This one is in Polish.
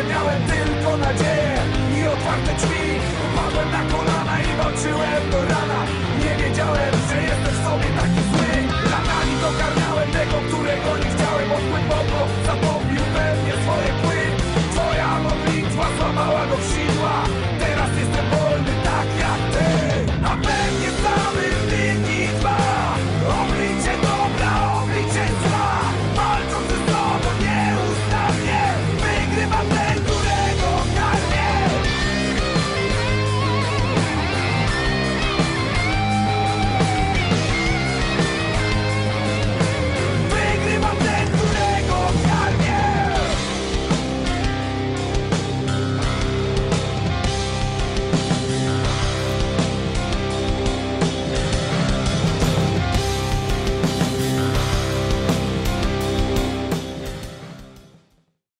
głowy miałem tylko nadzieję i otwarte drzwi Upadłem na kolana i walczyłem do rana. Nie wiedziałem, że jestem w sobie taki zły. Latami dokarmiałem tego, którego nie chciałem Odpływ podło, zapomnił pewnie swoje pły Twoja modlitwa złamała go w sił